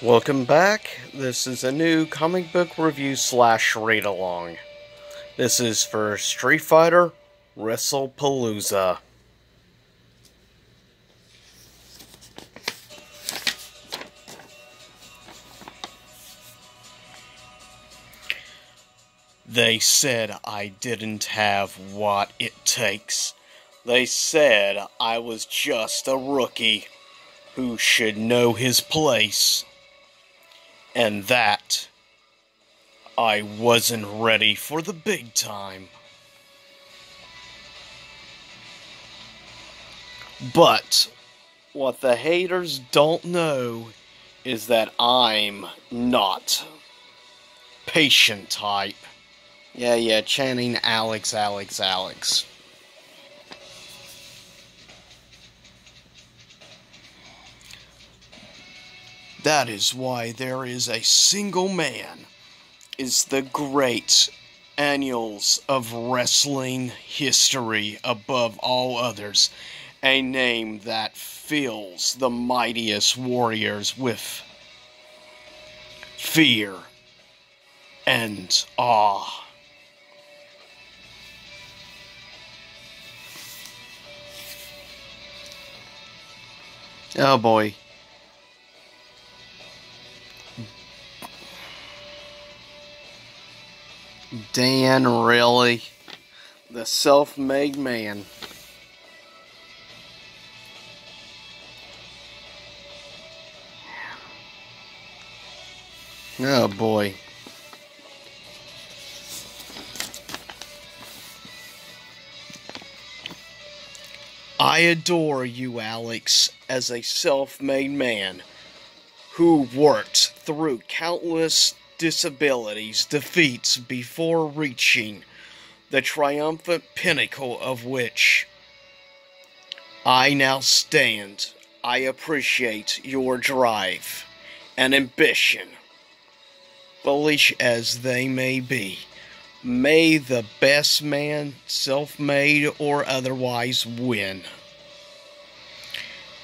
Welcome back. This is a new comic book review slash read along. This is for Street Fighter WrestlePalooza. They said I didn't have what it takes. They said I was just a rookie who should know his place and that I wasn't ready for the big time. But what the haters don't know is that I'm not patient type. Yeah, yeah, chanting Alex, Alex, Alex. That is why there is a single man is the great annals of wrestling history above all others. A name that fills the mightiest warriors with fear and awe. Oh boy. Dan, really? The self made man. Oh boy. I adore you, Alex, as a self made man who worked through countless disabilities, defeats before reaching the triumphant pinnacle of which I now stand. I appreciate your drive and ambition, foolish as they may be. May the best man, self made or otherwise, win.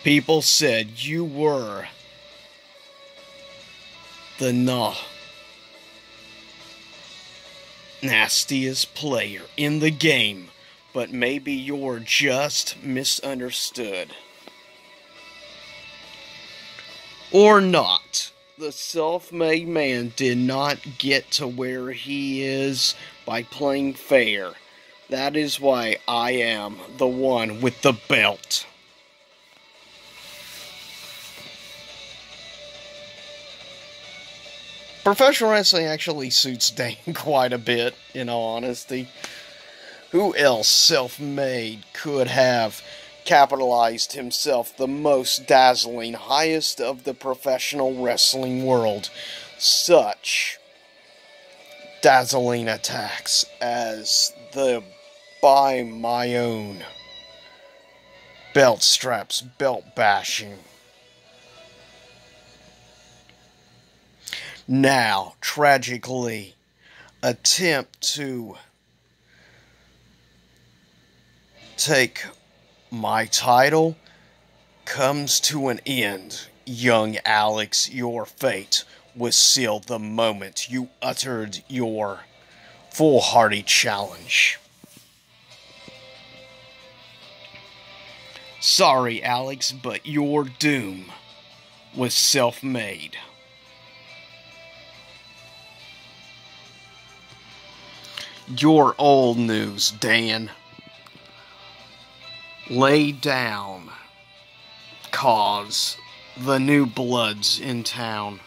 People said you were the nah nastiest player in the game, but maybe you're just misunderstood. Or not. The self made man did not get to where he is by playing fair. That is why I am the one with the belt. Professional wrestling actually suits Dan quite a bit, in all honesty. Who else self made could have capitalized himself the most dazzling, highest of the professional wrestling world? Such dazzling attacks as the by my own belt straps, belt bashing. Now tragically attempt to take my title comes to an end. Young Alex, your fate was sealed the moment you uttered your foolhardy challenge. Sorry, Alex, but your doom was self made. Your old news, Dan. Lay down, cause the new bloods in town.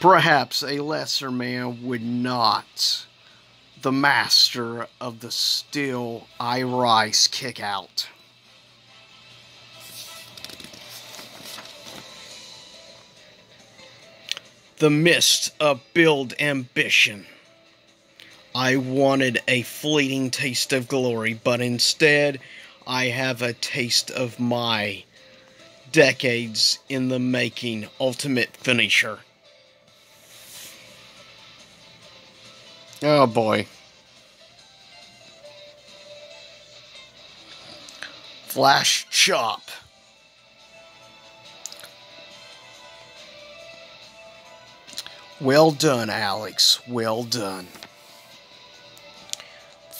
Perhaps a lesser man would not. The master of the still I rise kick out. The mist of build ambition. I wanted a fleeting taste of glory, but instead I have a taste of my decades in the making ultimate finisher. Oh boy. Flash Chop. Well done, Alex. Well done.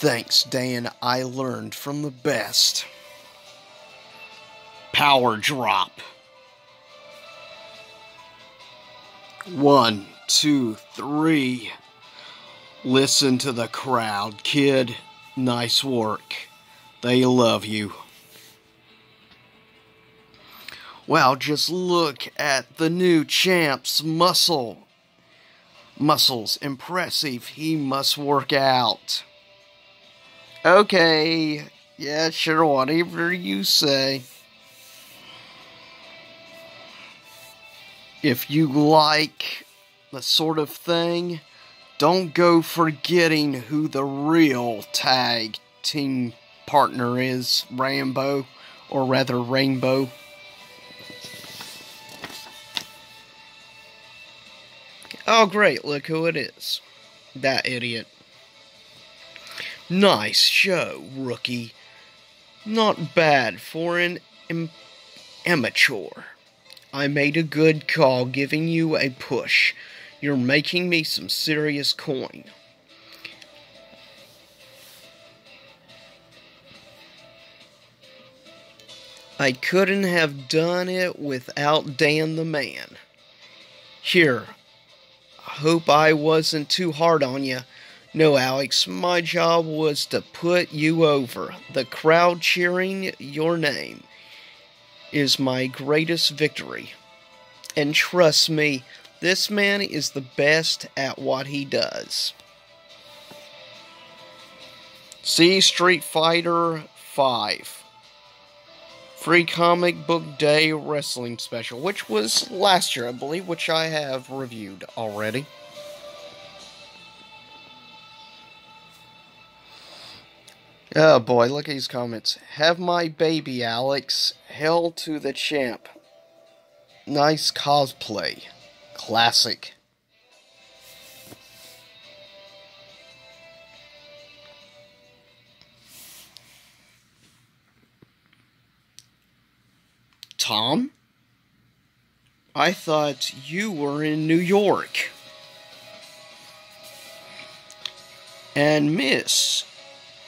Thanks, Dan. I learned from the best. Power drop. One, two, three. Listen to the crowd, kid. Nice work. They love you. Well, just look at the new champ's muscle. Muscles impressive. He must work out. Okay. Yeah, sure, whatever you say. If you like the sort of thing, don't go forgetting who the real tag team partner is, Rambo, or rather Rainbow. Oh, great, look who it is. That idiot. Nice show, rookie. Not bad for an amateur. I made a good call giving you a push. You're making me some serious coin. I couldn't have done it without Dan the man. Here, I hope I wasn't too hard on you. No, Alex, my job was to put you over. The crowd cheering your name is my greatest victory. And trust me, this man is the best at what he does. See Street Fighter 5. Free Comic Book Day Wrestling Special, which was last year, I believe, which I have reviewed already. Oh boy, look at these comments. Have my baby, Alex. Hell to the champ. Nice cosplay. Classic. Tom? I thought you were in New York. And Miss,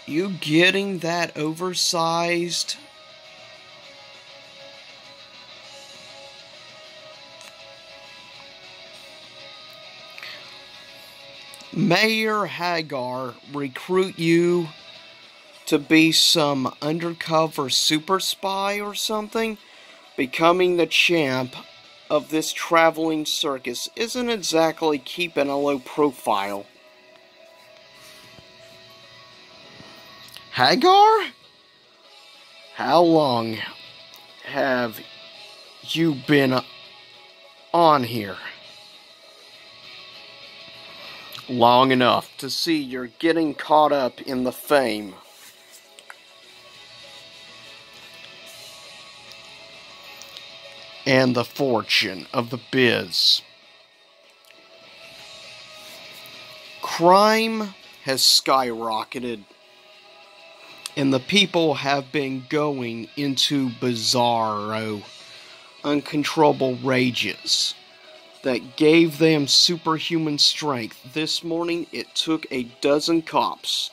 you getting that oversized Mayor Haggar recruit you to be some undercover super spy or something? Becoming the champ of this traveling circus isn't exactly keeping a low profile. Haggar? How long have you been on here? Long enough to see you're getting caught up in the fame. And the fortune of the biz. Crime has skyrocketed and the people have been going into bizarro, uncontrollable rages that gave them superhuman strength. This morning, it took a dozen cops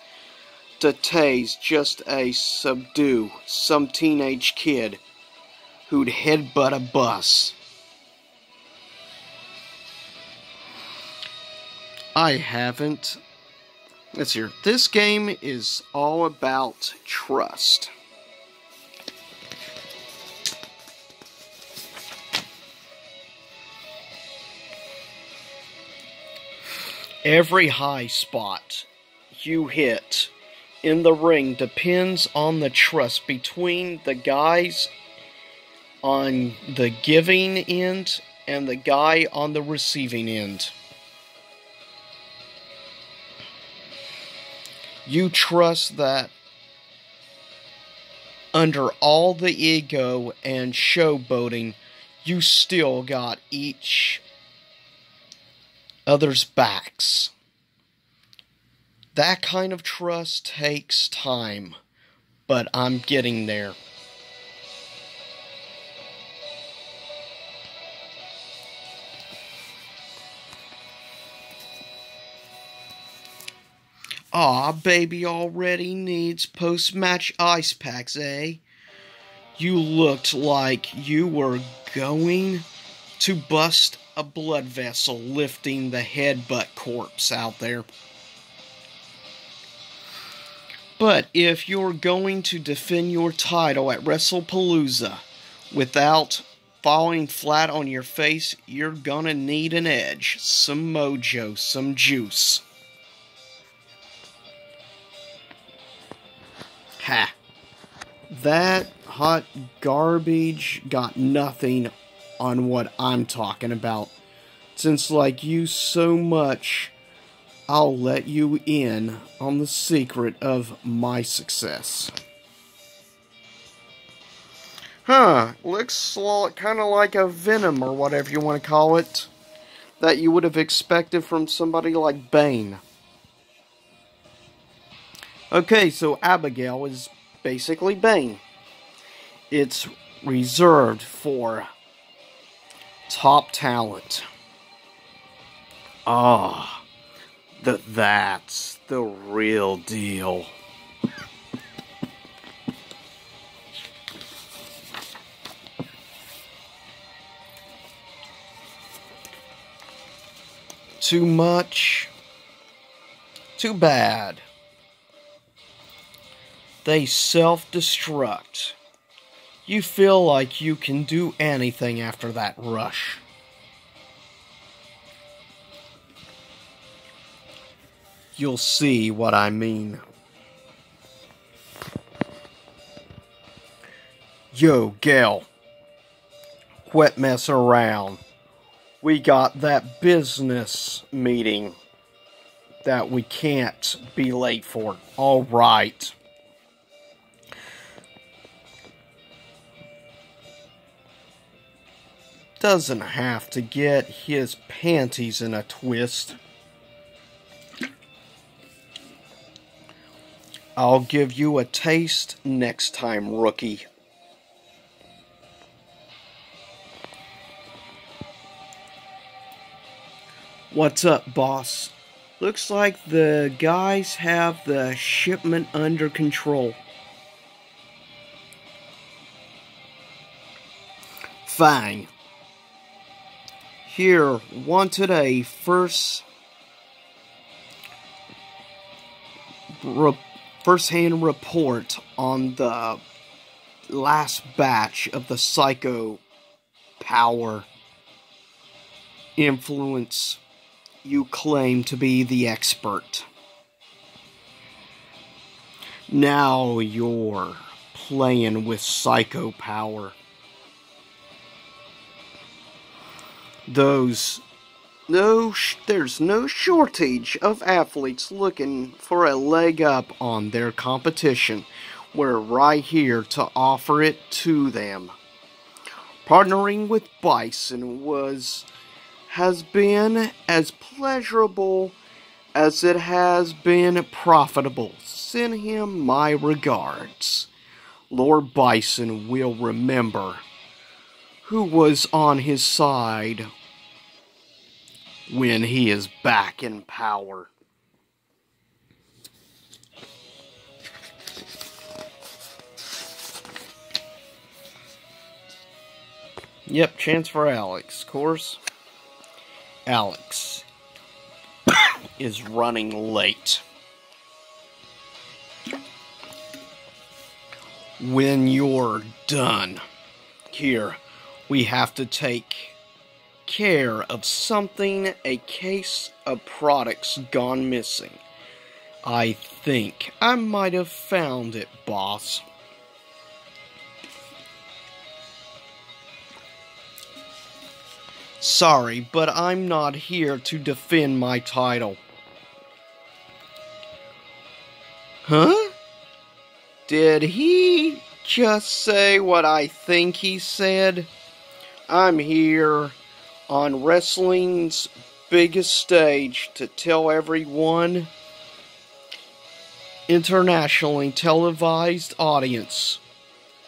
to tase just a subdue some teenage kid who'd headbutt a bus. I haven't Let's hear. This game is all about trust. Every high spot you hit in the ring depends on the trust between the guys on the giving end and the guy on the receiving end. You trust that under all the ego and showboating, you still got each other's backs. That kind of trust takes time, but I'm getting there. Aw, baby already needs post match ice packs, eh? You looked like you were going to bust a blood vessel lifting the headbutt corpse out there. But if you're going to defend your title at WrestlePalooza without falling flat on your face, you're gonna need an edge, some mojo, some juice. Ha. That hot garbage got nothing on what I'm talking about. Since, like you so much, I'll let you in on the secret of my success. Huh, looks kind of like a venom or whatever you want to call it that you would have expected from somebody like Bane. Okay, so Abigail is basically Bane. It's reserved for top talent. Ah, oh, that's the real deal. Too much. Too bad they self destruct. You feel like you can do anything after that rush. You'll see what I mean. Yo, Gail. Quit messing around. We got that business meeting that we can't be late for. All right. Doesn't have to get his panties in a twist. I'll give you a taste next time, rookie. What's up, boss? Looks like the guys have the shipment under control. Fine. Here, wanted a first re, first-hand report on the last batch of the psycho power influence you claim to be the expert. Now you're playing with psycho power. Those. No there's no shortage of athletes looking for a leg up on their competition. We're right here to offer it to them. Partnering with bison was has been as pleasurable as it has been profitable. Send him my regards. Lord bison will remember who was on his side when he is back in power. Yep, chance for Alex, of course. Alex is running late. When you're done, here, we have to take care of something, a case of products gone missing. I think I might have found it, boss. Sorry, but I'm not here to defend my title. Huh? Did he just say what I think he said? I'm here on wrestling's biggest stage to tell everyone internationally televised audience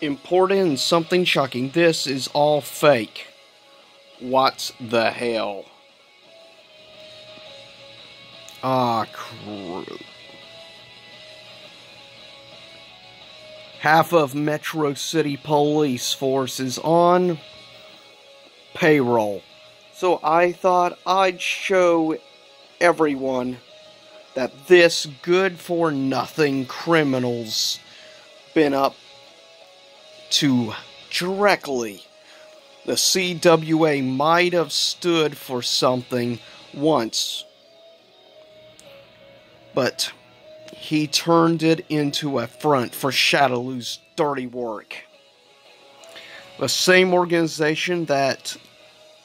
important and something shocking this is all fake. What's the hell? Ah crew. Half of metro city police force is on payroll. So I thought I'd show everyone that this good for nothing criminal's been up to directly. The CWA might have stood for something once, but he turned it into a front for Shadaloo's dirty work. The same organization that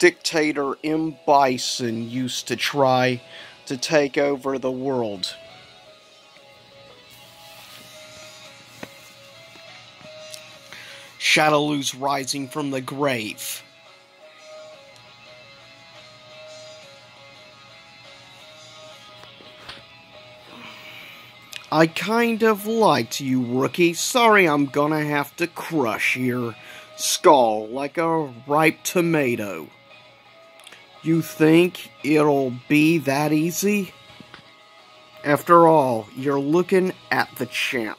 dictator M. Bison used to try to take over the world. Shadaloo's rising from the grave. I kind of liked you, rookie. Sorry I'm gonna have to crush your skull like a ripe tomato. You think it'll be that easy? After all, you're looking at the champ.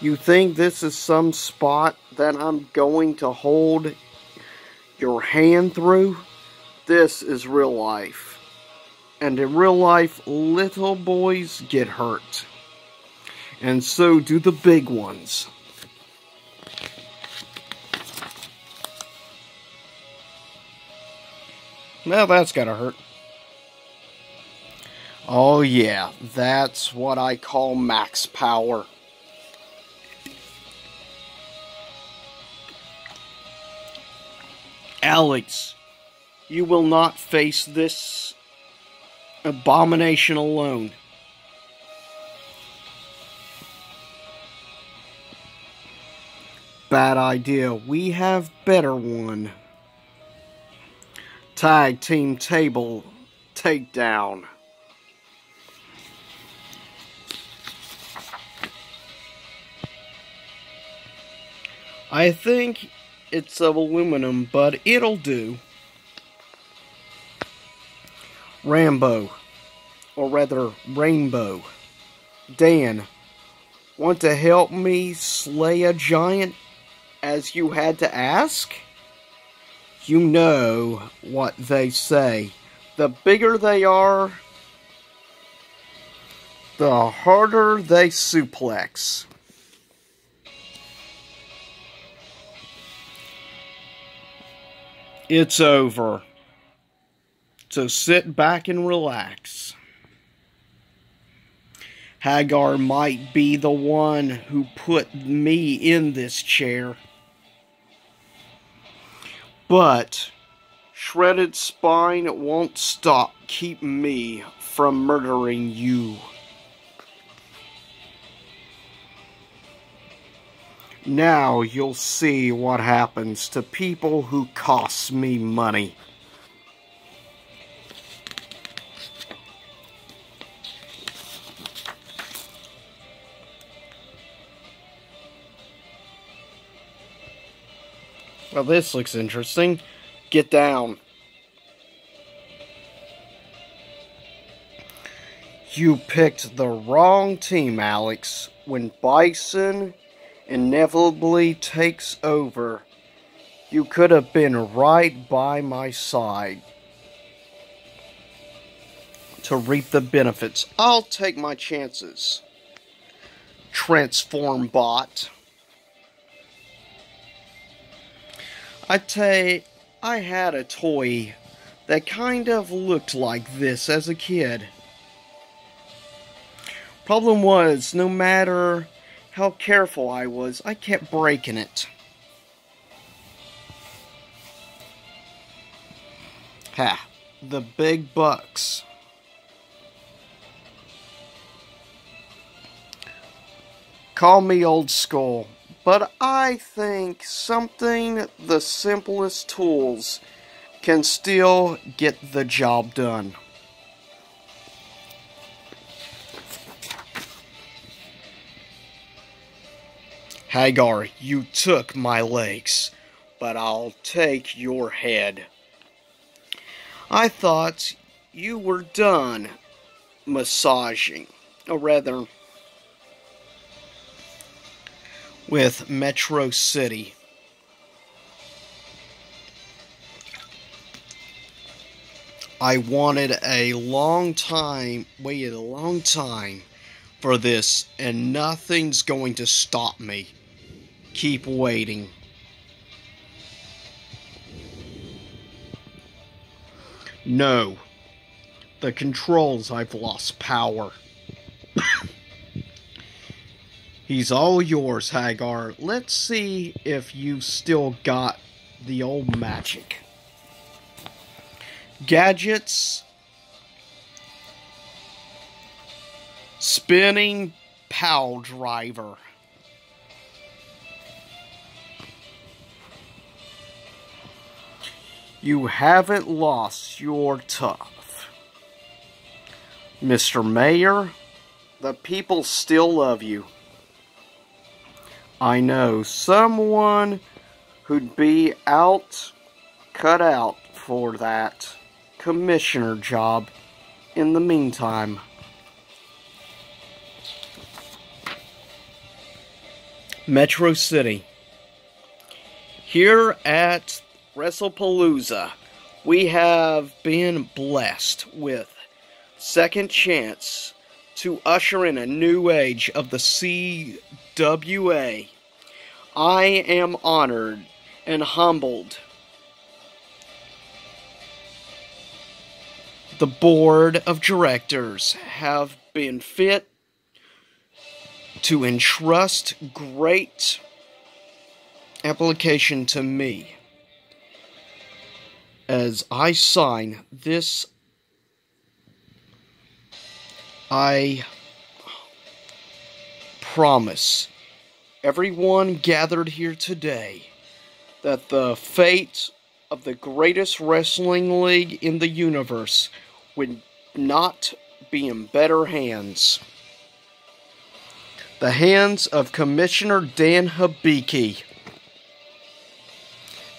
You think this is some spot that I'm going to hold your hand through? This is real life. And in real life, little boys get hurt. And so do the big ones. Well, that's gotta hurt. Oh yeah, that's what I call max power. Alex, you will not face this abomination alone. Bad idea. We have better one tag team table takedown. I think it's of aluminum, but it'll do. Rambo, or rather, Rainbow. Dan, want to help me slay a giant as you had to ask? You know what they say. The bigger they are, the harder they suplex. It's over. So sit back and relax. Haggar might be the one who put me in this chair. But shredded spine won't stop keeping me from murdering you. Now you'll see what happens to people who cost me money. Well, this looks interesting. Get down. You picked the wrong team, Alex. When Bison inevitably takes over, you could have been right by my side to reap the benefits. I'll take my chances. Transform bot. I tell you, I had a toy that kind of looked like this as a kid. Problem was, no matter how careful I was, I kept breaking it. Ha, the big bucks. Call me old school, but I think something the simplest tools can still get the job done. Haggar, you took my legs, but I'll take your head. I thought you were done massaging, or rather, with Metro City. I wanted a long time, waited a long time for this, and nothing's going to stop me. Keep waiting. No. The controls, I've lost power. He's all yours, Haggar. Let's see if you've still got the old magic. Gadgets. Spinning POW driver. You haven't lost your tough. Mr. Mayor, the people still love you. I know someone who'd be out, cut out for that commissioner job in the meantime. Metro City. Here at WrestlePalooza, we have been blessed with second chance to usher in a new age of the CWA. I am honored and humbled. The board of directors have been fit to entrust great application to me as I sign this, I promise everyone gathered here today that the fate of the greatest wrestling league in the universe would not be in better hands. The hands of Commissioner Dan Hibiki.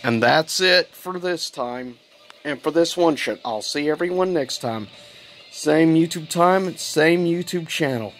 And that's it for this time. And for this one shot. I'll see everyone next time. Same YouTube time, same YouTube channel.